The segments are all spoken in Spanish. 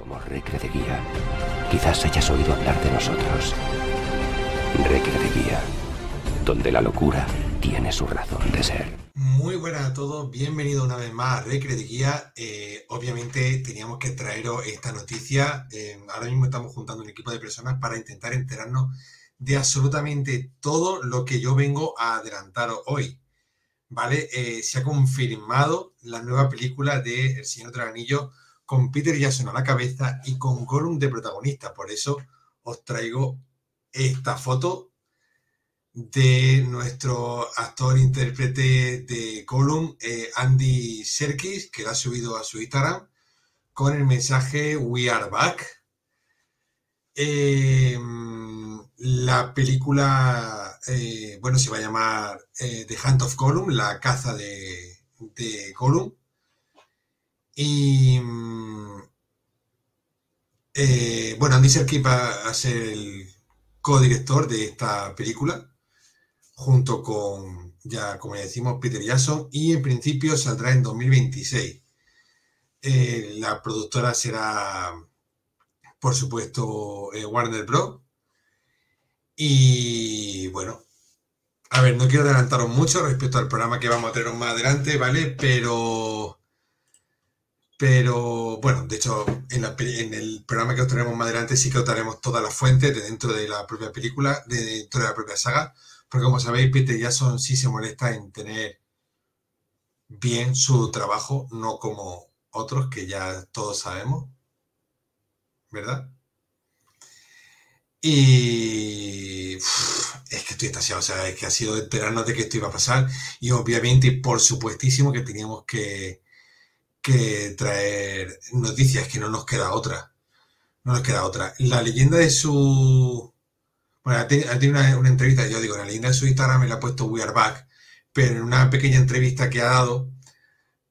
Somos Recre de Guía. Quizás hayas oído hablar de nosotros. Recre de Guía, donde la locura tiene su razón de ser. Muy buenas a todos, bienvenido una vez más a Recre de Guía. Eh, obviamente teníamos que traeros esta noticia. Eh, ahora mismo estamos juntando un equipo de personas para intentar enterarnos de absolutamente todo lo que yo vengo a adelantaros hoy. ¿Vale? Eh, se ha confirmado la nueva película de El Señor del Anillo con Peter Jackson a la cabeza y con Gollum de protagonista. Por eso os traigo esta foto de nuestro actor intérprete de Gollum, eh, Andy Serkis, que la ha subido a su Instagram con el mensaje We are back. Em, la película, eh, bueno, se va a llamar eh, The Hunt of Gollum, la caza de, de. Y eh, bueno, Andy Serkis va a ser el co-director de esta película, junto con, ya como ya decimos, Peter Jackson, y en principio saldrá en 2026. Eh, la productora será, por supuesto, eh, Warner Bros. Y bueno, a ver, no quiero adelantaros mucho respecto al programa que vamos a tener más adelante, ¿vale? Pero pero bueno, de hecho, en, el programa que os traeremos más adelante sí que os daremos todas las fuentes de dentro de la propia película, de dentro de la propia saga, porque como sabéis, Peter Jackson sí se molesta en tener bien su trabajo, no como otros que ya todos sabemos, ¿verdad? Y es que estoy estasiado, o sea, es que ha sido enterarnos de que esto iba a pasar y obviamente, por supuestísimo, que teníamos que que traer noticias, que no nos queda otra. No nos queda otra. La leyenda de su... Bueno, ha tenido una, entrevista, yo digo, la leyenda de su Instagram me la ha puesto We Are Back, pero en una pequeña entrevista que ha dado,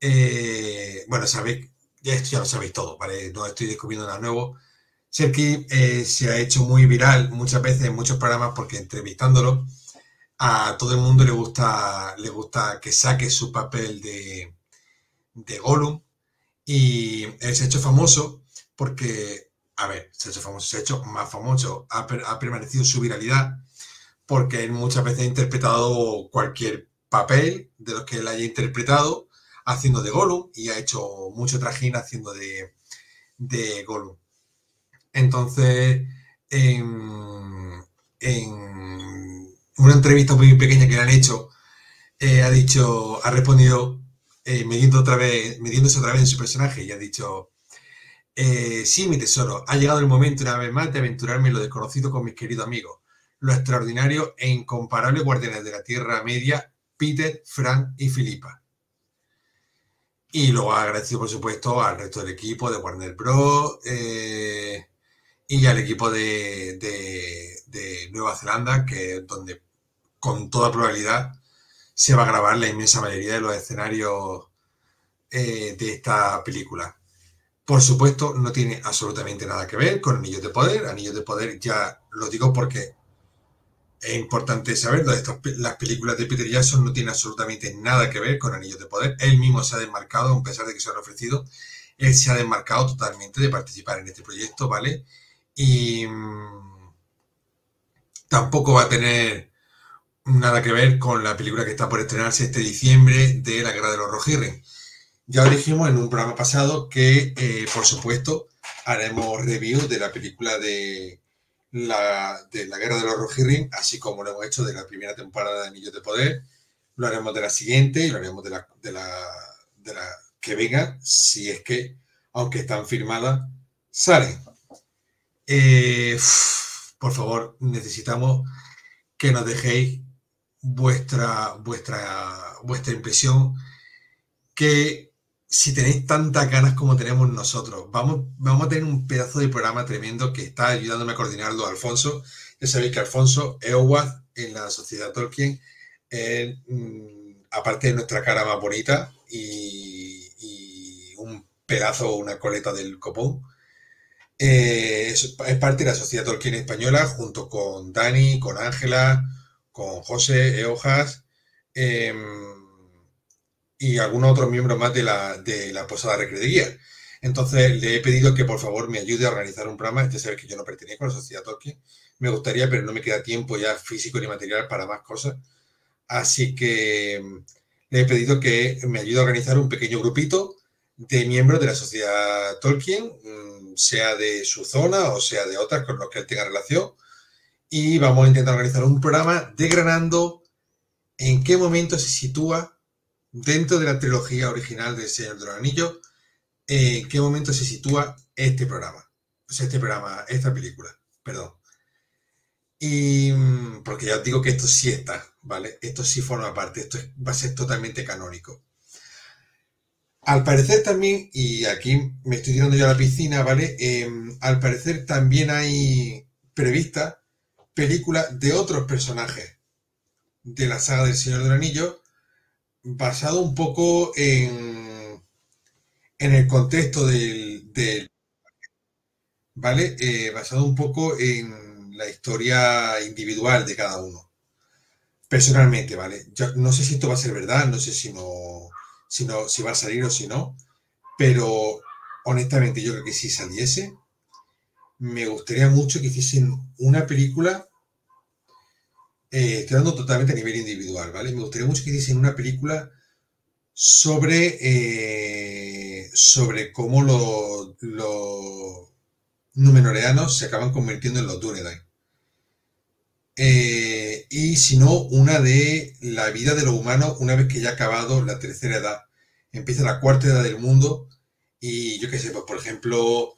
eh, bueno, sabéis, ya esto ya lo sabéis todo, ¿vale? No estoy descubriendo nada nuevo. Serki eh, se ha hecho muy viral muchas veces en muchos programas porque entrevistándolo a todo el mundo le gusta, le gusta que saque su papel de, de Gollum y él se ha hecho famoso porque, a ver, se ha hecho famoso, se ha hecho más famoso, ha, permanecido su viralidad porque él muchas veces ha interpretado cualquier papel de los que él haya interpretado haciendo de Gollum y ha hecho mucho trajín haciendo de, de Gollum. Entonces, en, una entrevista muy pequeña que le han hecho, eh, ha dicho, ha respondido eh, midiendo otra vez, otra vez en su personaje y ha dicho, eh, sí, mi tesoro, ha llegado el momento una vez más de aventurarme en lo desconocido con mis queridos amigos, los extraordinarios e incomparables guardianes de la Tierra Media, Peter, Frank y Filipa. Y luego ha agradecido, por supuesto, al resto del equipo de Warner Bros. Eh, y al equipo de, de, Nueva Zelanda, que donde con toda probabilidad se va a grabar la inmensa mayoría de los escenarios eh, de esta película. Por supuesto, no tiene absolutamente nada que ver con Anillos de Poder. Anillos de Poder ya lo digo porque es importante saberlo. las películas de Peter Jackson no tienen absolutamente nada que ver con Anillos de Poder. Él mismo se ha desmarcado, a pesar de que se han ofrecido, él se ha desmarcado totalmente de participar en este proyecto, ¿vale? Y mm, tampoco va a tener nada que ver con la película que está por estrenarse este diciembre de La Guerra de los Rohirrim. Ya os dijimos en un programa pasado que, eh, por supuesto, haremos review de la película de la, de la Guerra de los Rohirrim, así como lo hemos hecho de la primera temporada de Anillos de Poder. Lo haremos de la siguiente y lo haremos de la, de la, que venga, si es que, aunque están firmadas, salen. Eh, por favor, necesitamos que nos dejéis vuestra, vuestra, vuestra impresión, que si tenéis tantas ganas como tenemos nosotros, vamos, vamos a tener un pedazo de programa tremendo que está ayudándome a coordinarlo Alfonso. Ya sabéis que Alfonso es en la sociedad Tolkien, mm, aparte de nuestra cara más bonita y, y un pedazo, una coleta del copón. Eh, es, es, parte de la sociedad Tolkien española junto con Dani, con Ángela, con José Eojas em, y algunos otros miembros más de la, de la Posada Recre de Guía. Entonces le he pedido que por favor me ayude a organizar un programa. Ya sabes que yo no pertenezco a la sociedad Tolkien. Me gustaría, pero no me queda tiempo ya físico ni material para más cosas. Así que mm, le he pedido que me ayude a organizar un pequeño grupito de miembros de la sociedad Tolkien, mm, sea de su zona o sea de otras con los que él tenga relación. Y vamos a intentar organizar un programa degranando en qué momento se sitúa dentro de la trilogía original de Señor de los Anillos, en qué momento se sitúa este programa. Sea, este programa, esta película, perdón. Y mm, porque ya os digo que esto sí está, ¿vale? Esto sí forma parte, esto va a ser totalmente canónico. Al parecer también, y aquí me estoy tirando yo a la piscina, ¿vale? Em, al parecer también hay prevista películas de otros personajes de la saga del Señor del Anillo, basado un poco en, en el contexto del, ¿vale? Eh, basado un poco en la historia individual de cada uno. Personalmente, ¿vale? Yo no sé si esto va a ser verdad, no sé si no, si no, si va a salir o si no, pero honestamente yo creo que si saliese, me gustaría mucho que hiciesen una película, eh, estoy dando totalmente a nivel individual, ¿vale? Me gustaría mucho que hiciesen una película sobre, eh, sobre cómo los, los Númenoreanos se acaban convirtiendo en los Dúnedain. Eh, y si no, una de la vida de los humanos una vez que ya ha acabado la tercera edad. Empieza la cuarta edad del mundo y yo qué sé, pues por ejemplo,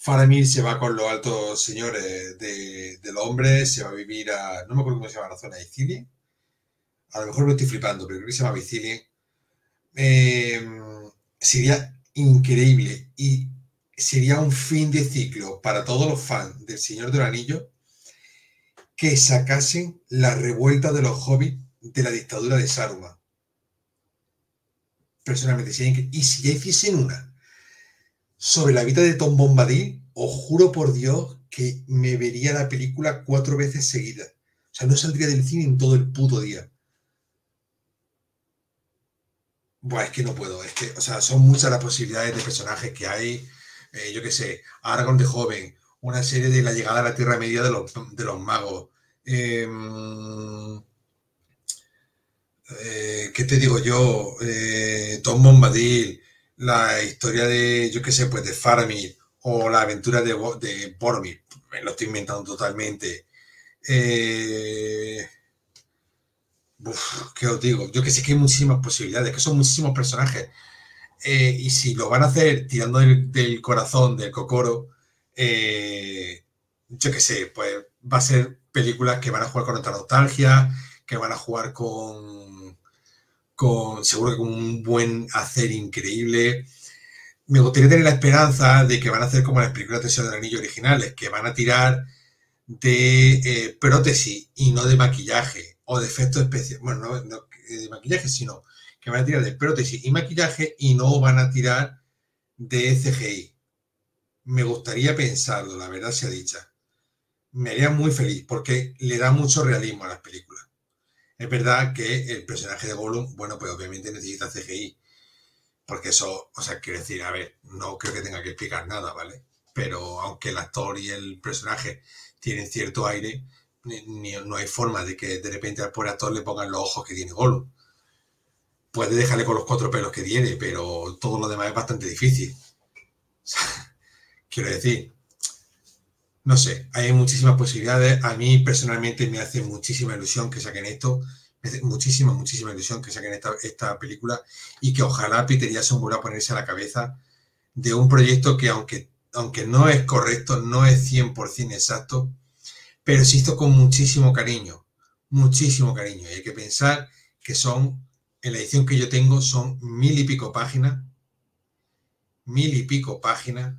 Faramir se va con los altos señores de, los hombres, se va a vivir a, no me acuerdo cómo se llama la zona Sicilia, a lo mejor me estoy flipando, pero creo que se llama Sicilia. Eh, sería increíble y sería un fin de ciclo para todos los fans del Señor del Anillo que sacasen la revuelta de los hobbits de la dictadura de Saruman. Personalmente, y si ya hiciesen una sobre la vida de Tom Bombadil, os juro por Dios que me vería la película cuatro veces seguida. O sea, no saldría del cine en todo el puto día. Buah, es que no puedo. Es que, o sea, son muchas las posibilidades de personajes que hay. Eh, yo qué sé, Aragorn de joven, una serie de la llegada a la Tierra Media de los, de los magos. Em, eh, ¿Qué te digo yo? Eh, Tom Bombadil, la historia de, yo qué sé, pues de Faramir o la aventura de, de Boromir. Me lo estoy inventando totalmente. Eh, ¿Qué os digo? Yo que sé que hay muchísimas posibilidades, que son muchísimos personajes. y si lo van a hacer tirando del, corazón, del cocoro, yo qué sé, pues va a ser películas que van a jugar con otra nostalgia, que van a jugar con, con seguro que con un buen hacer increíble. Me gustaría tener la esperanza de que van a hacer como las películas de Señor del Anillo originales, que van a tirar de eh, prótesis y no de maquillaje o de efectos especiales. Bueno, no, de maquillaje, sino que van a tirar de prótesis y maquillaje y no van a tirar de CGI. Me gustaría pensarlo, la verdad sea dicha me haría muy feliz porque le da mucho realismo a las películas. Es verdad que el personaje de Gollum, bueno, pues obviamente necesita CGI. Porque eso, o sea, quiero decir, a ver, no creo que tenga que explicar nada, ¿vale? Pero aunque el actor y el personaje tienen cierto aire, no hay forma de que de repente al pobre actor le pongan los ojos que tiene Gollum. Puede dejarle con los cuatro pelos que tiene, pero todo lo demás es bastante difícil. quiero decir, no sé, hay muchísimas posibilidades. A mí personalmente me hace muchísima ilusión que saquen esto. Me hace muchísima, muchísima ilusión que saquen esta, película y que ojalá Peter Jackson vuelva a ponerse a la cabeza de un proyecto que aunque, aunque no es correcto, no es 100% exacto, pero se hizo con muchísimo cariño, muchísimo cariño. Y hay que pensar que son, en la edición que yo tengo, son mil y pico páginas, mil y pico páginas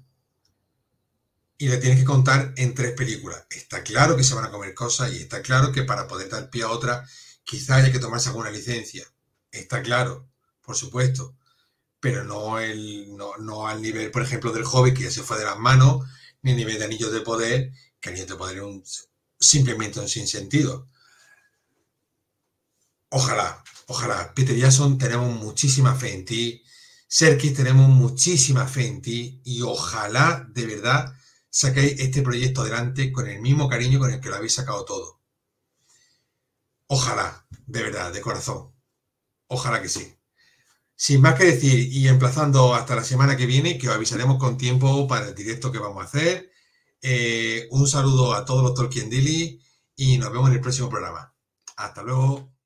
y le tienes que contar en tres películas. Está claro que se van a comer cosas y está claro que para poder dar pie a otra quizá haya que tomarse alguna licencia. Está claro, por supuesto, pero no, el, no, al nivel, por ejemplo, del hobby que ya se fue de las manos, ni a nivel de Anillos de Poder, que Anillos de Poder es un, simplemente un sinsentido. Ojalá, ojalá. Peter Jackson, tenemos muchísima fe en ti. Serkis, tenemos muchísima fe en ti y ojalá de verdad saquéis este proyecto adelante con el mismo cariño con el que lo habéis sacado todo. Ojalá, de verdad, de corazón. Ojalá que sí. Sin más que decir y emplazando hasta la semana que viene, que os avisaremos con tiempo para el directo que vamos a hacer. Eh, un saludo a todos los Tolkien Dilly y nos vemos en el próximo programa. Hasta luego.